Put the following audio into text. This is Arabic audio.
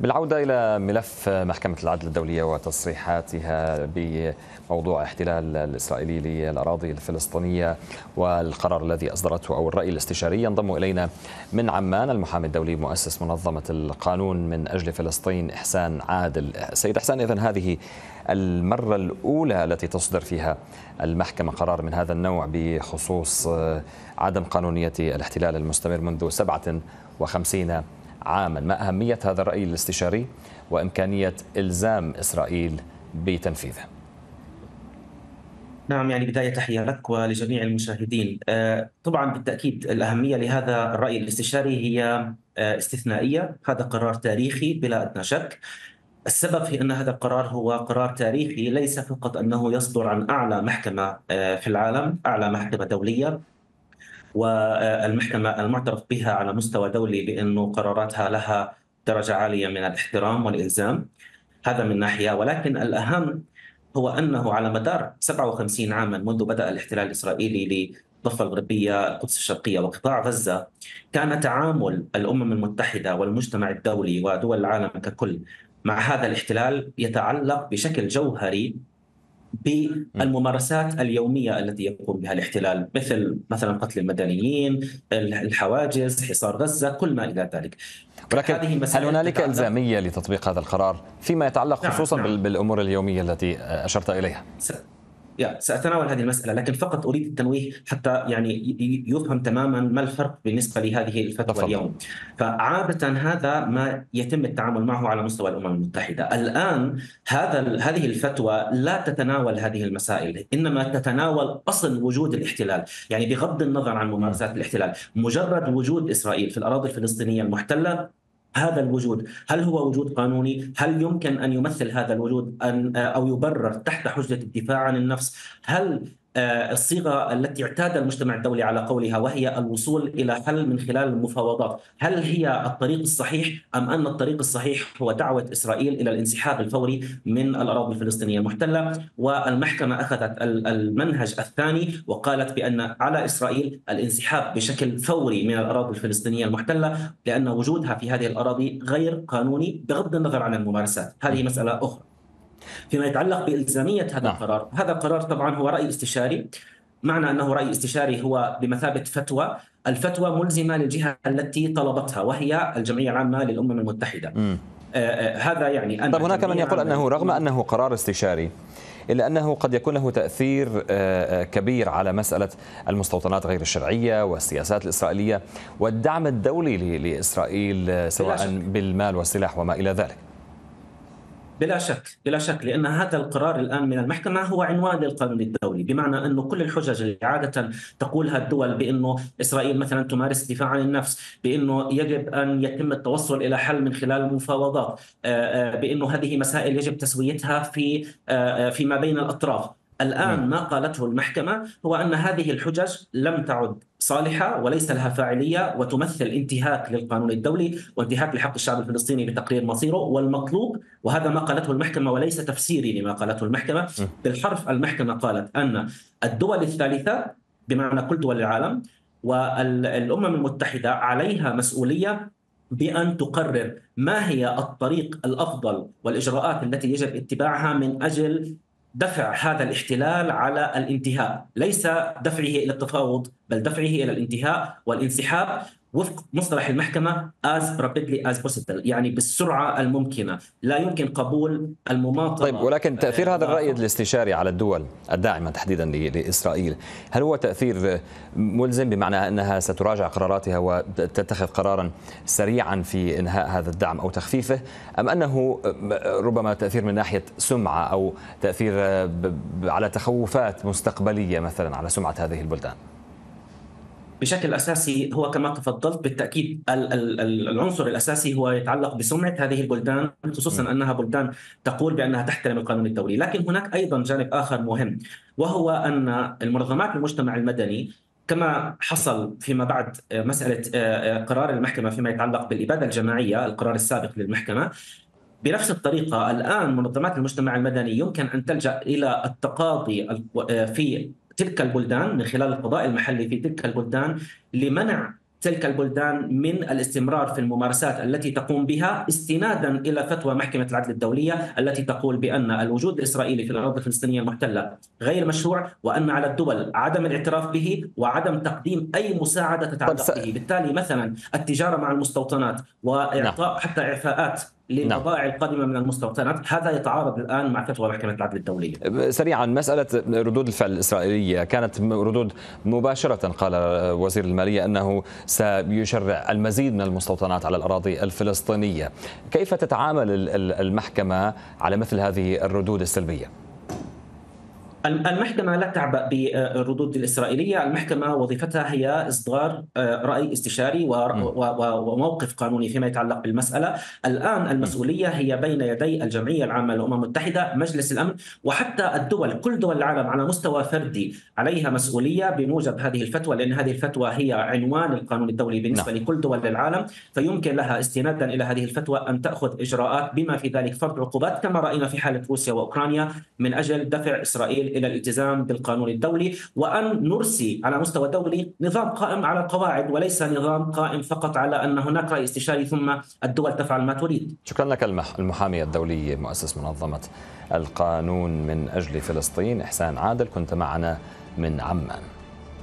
بالعودة إلى ملف محكمة العدل الدولية وتصريحاتها بموضوع احتلال الإسرائيلي للأراضي الفلسطينية والقرار الذي أصدرته أو الرأي الاستشاري ينضم إلينا من عمان المحامي الدولي مؤسس منظمة القانون من أجل فلسطين إحسان عادل. سيد إحسان إذن هذه المرة الأولى التي تصدر فيها المحكمة قرار من هذا النوع بخصوص عدم قانونية الاحتلال المستمر منذ 57 عاما ما أهمية هذا الرأي الاستشاري وإمكانية إلزام إسرائيل بتنفيذه. نعم يعني بداية تحية لك ولجميع المشاهدين. آه، طبعا بالتأكيد الأهمية لهذا الرأي الاستشاري هي آه، استثنائية. هذا قرار تاريخي بلا أدنى شك. السبب في أن هذا القرار هو قرار تاريخي ليس فقط أنه يصدر عن أعلى محكمة آه، في العالم أعلى محكمة دولية. والمحكمة المعترف بها على مستوى دولي بأنه قراراتها لها درجة عالية من الاحترام والإلزام. هذا من ناحية. ولكن الأهم هو أنه على مدار 57 عاما منذ بدأ الاحتلال الإسرائيلي للضفة الغربية القدس الشرقية وقطاع غزة كان تعامل الأمم المتحدة والمجتمع الدولي ودول العالم ككل مع هذا الاحتلال يتعلق بشكل جوهري بالممارسات اليومية التي يقوم بها الاحتلال مثل مثلا قتل المدنيين، الحواجز، حصار غزة، كل ما إلى ذلك. ولكن هل هنالك إلزامية لتطبيق هذا القرار فيما يتعلق نعم، خصوصا نعم. بالأمور اليومية التي أشرت إليها؟ سأتناول هذه المسألة لكن فقط أريد التنويه حتى يعني يفهم تماما ما الفرق بالنسبة لهذه الفتوى. اليوم. فعادة هذا ما يتم التعامل معه على مستوى الأمم المتحدة. الآن هذا هذه الفتوى لا تتناول هذه المسائل إنما تتناول أصل وجود الاحتلال. يعني بغض النظر عن ممارسات الاحتلال مجرد وجود إسرائيل في الأراضي الفلسطينية المحتلة هذا الوجود. هل هو وجود قانوني؟ هل يمكن أن يمثل هذا الوجود أن أو يبرر تحت حجة الدفاع عن النفس؟ هل الصيغة التي اعتاد المجتمع الدولي على قولها وهي الوصول إلى حل من خلال المفاوضات، هل هي الطريق الصحيح أم أن الطريق الصحيح هو دعوة إسرائيل إلى الانسحاب الفوري من الأراضي الفلسطينية المحتلة؟ والمحكمة أخذت المنهج الثاني وقالت بأن على إسرائيل الانسحاب بشكل فوري من الأراضي الفلسطينية المحتلة لأن وجودها في هذه الأراضي غير قانوني بغض النظر عن الممارسات، هذه مسألة أخرى. فيما يتعلق بإلزامية هذا نعم. القرار. هذا القرار طبعا هو رأي استشاري. معنى أنه رأي استشاري هو بمثابة فتوى. الفتوى ملزمة للجهة التي طلبتها وهي الجمعية العامة للأمم المتحدة. آه آه هذا يعني أن طب هناك من يقول أنه رغم أنه قرار استشاري إلا أنه قد يكون له تأثير آه، آه، كبير على مسألة المستوطنات غير الشرعية والسياسات الإسرائيلية والدعم الدولي لإسرائيل سواء بالمال والسلاح وما إلى ذلك. بلا شك بلا شك لأن هذا القرار الآن من المحكمة هو عنوان للقانون الدولي بمعنى انه كل الحجج اللي عادة تقولها الدول بأنه إسرائيل مثلا تمارس الدفاع عن النفس بأنه يجب أن يتم التوصل إلى حل من خلال المفاوضات بأنه هذه مسائل يجب تسويتها في فيما بين الأطراف. الآن نعم. ما قالته المحكمة هو أن هذه الحجج لم تعد صالحة وليس لها فاعلية وتمثل انتهاك للقانون الدولي وانتهاك لحق الشعب الفلسطيني بتقرير مصيره والمطلوب وهذا ما قالته المحكمة وليس تفسيري لما قالته المحكمة بالحرف المحكمة قالت أن الدول الثالثة بمعنى كل دول العالم والأمم المتحدة عليها مسؤولية بأن تقرر ما هي الطريق الأفضل والإجراءات التي يجب اتباعها من أجل دفع هذا الاحتلال على الانتهاء. ليس دفعه إلى التفاوض بل دفعه إلى الانتهاء والانسحاب. وفق مصطلح المحكمة as rapidly as possible يعني بالسرعة الممكنة. لا يمكن قبول المماطلة. طيب ولكن تأثير هذا الرأي الاستشاري على الدول الداعمة تحديدا لإسرائيل هل هو تأثير ملزم بمعنى أنها ستراجع قراراتها وتتخذ قرارا سريعا في إنهاء هذا الدعم أو تخفيفه؟ أم أنه ربما تأثير من ناحية سمعة أو تأثير على تخوفات مستقبلية مثلا على سمعة هذه البلدان؟ بشكل أساسي هو كما تفضلت بالتأكيد العنصر الأساسي هو يتعلق بسمعة هذه البلدان خصوصا أنها بلدان تقول بأنها تحترم القانون الدولي، لكن هناك أيضا جانب آخر مهم وهو أن المنظمات المجتمع المدني كما حصل فيما بعد مسألة قرار المحكمة فيما يتعلق بالإبادة الجماعية القرار السابق للمحكمة. بنفس الطريقة الآن منظمات المجتمع المدني يمكن أن تلجأ إلى التقاضي في تلك البلدان من خلال القضاء المحلي في تلك البلدان لمنع تلك البلدان من الاستمرار في الممارسات التي تقوم بها استنادا إلى فتوى محكمة العدل الدولية التي تقول بأن الوجود الإسرائيلي في الاراضي الفلسطينية المحتله غير مشروع وأن على الدول عدم الاعتراف به وعدم تقديم أي مساعدة تتعلق به، بالتالي مثلا التجارة مع المستوطنات وإعطاء نعم. حتى إعفاءات للبضائع نعم. القادمة من المستوطنات هذا يتعارض الآن مع فتوى محكمة العدل الدولية. سريعا مسألة ردود الفعل الإسرائيلية. كانت ردود مباشرة قال وزير المالية أنه سيشرع المزيد من المستوطنات على الأراضي الفلسطينية. كيف تتعامل المحكمة على مثل هذه الردود السلبية؟ المحكمة لا تعبأ بالردود الإسرائيلية المحكمة وظيفتها هي إصدار آه، رأي استشاري وموقف قانوني فيما يتعلق بالمسألة. الآن المسؤولية هي بين يدي الجمعية العامة للأمم المتحدة مجلس الأمن وحتى الدول كل دول العالم على مستوى فردي عليها مسؤولية بموجب هذه الفتوى لأن هذه الفتوى هي عنوان القانون الدولي بالنسبة نعم. لكل دول العالم. فيمكن لها استنادا إلى هذه الفتوى أن تأخذ إجراءات بما في ذلك فرض عقوبات كما رأينا في حالة روسيا وأوكرانيا من أجل دفع إسرائيل إلى الالتزام بالقانون الدولي وأن نرسي على مستوى دولي نظام قائم على القواعد وليس نظام قائم فقط على أن هناك رأي استشاري ثم الدول تفعل ما تريد. شكرا لك المحامي الدولي مؤسس منظمة القانون من أجل فلسطين إحسان عادل كنت معنا من عمان.